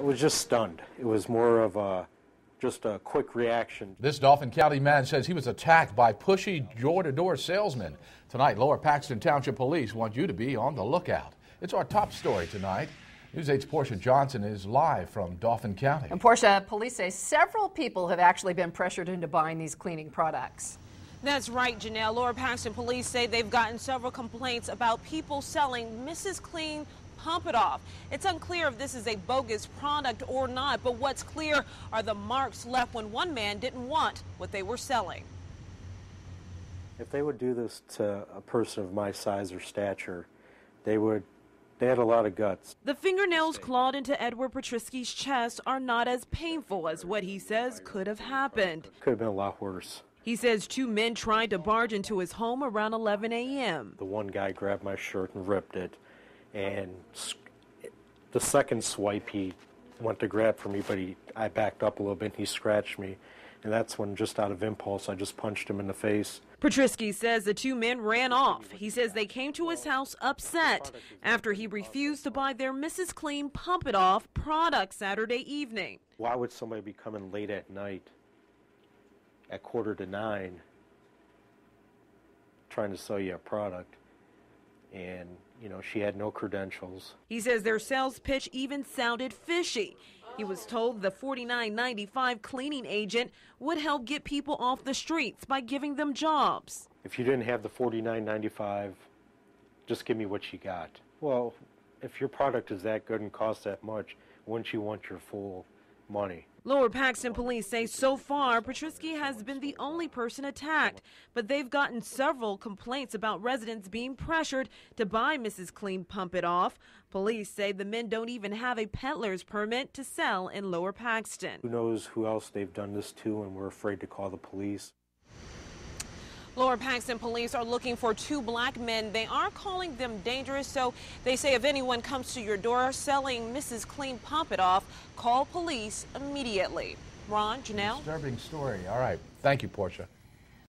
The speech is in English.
I was just stunned. It was more of a just a quick reaction. This Dauphin County man says he was attacked by pushy door to door salesmen. Tonight, Lower Paxton Township Police want you to be on the lookout. It's our top story tonight. News 8's Portia Johnson is live from Dauphin County. And Portia, police say several people have actually been pressured into buying these cleaning products. That's right, Janelle. Lower Paxton police say they've gotten several complaints about people selling Mrs. Clean Pump It Off. It's unclear if this is a bogus product or not, but what's clear are the marks left when one man didn't want what they were selling. If they would do this to a person of my size or stature, they would they had a lot of guts. The fingernails clawed into Edward Petrisky's chest are not as painful as what he says could have happened. Could have been a lot worse. He says two men tried to barge into his home around 11 a.m. The one guy grabbed my shirt and ripped it, and the second swipe he went to grab for me, but he I backed up a little bit and he scratched me. And that's when, just out of impulse, I just punched him in the face. Petrisky says the two men ran off. He says they came to his house upset after he refused to buy their Mrs. Clean Pump It Off product Saturday evening. Why would somebody be coming late at night at quarter to nine trying to sell you a product? And, you know, she had no credentials. He says their sales pitch even sounded fishy. He was told the $49.95 cleaning agent would help get people off the streets by giving them jobs. If you didn't have the $49.95, just give me what you got. Well, if your product is that good and costs that much, wouldn't you want your full money? Lower Paxton police say so far, Petrisky has been the only person attacked, but they've gotten several complaints about residents being pressured to buy Mrs. Clean Pump It Off. Police say the men don't even have a peddler's permit to sell in Lower Paxton. Who knows who else they've done this to, and we're afraid to call the police. Lower Paxton police are looking for two black men. They are calling them dangerous, so they say if anyone comes to your door selling Mrs. Clean Pump It Off, call police immediately. Ron, Janelle? Disturbing story. All right. Thank you, Portia.